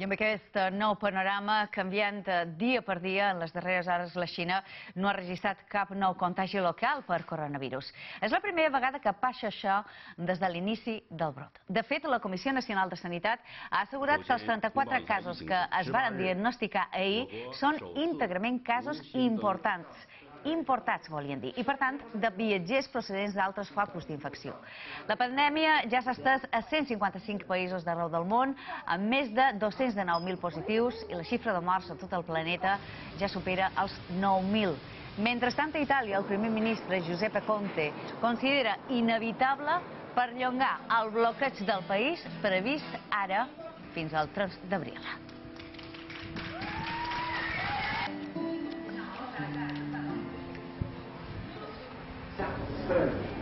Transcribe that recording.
I amb aquest eh, nou panorama canviant eh, dia per dia, en les darreres hores la Xina no ha registrat cap nou contagi local per coronavirus. És la primera vegada que passa això des de l'inici del brot. De fet, la Comissió Nacional de Sanitat ha assegurat que els 34 casos que es varen diagnosticar ahir són íntegrament casos importants importats, volien dir, i per tant de viatgers procedents d'altres focus d'infecció. La pandèmia ja s'ha estès a 155 països d'arreu del món, amb més de 219.000 positius, i la xifra de morts a tot el planeta ja supera els 9.000. Mentrestant, a Itàlia, el primer ministre Giuseppe Conte considera inevitable perllongar el bloqueig del país previst ara fins al 3 d'abril. Spanish